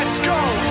Let's go!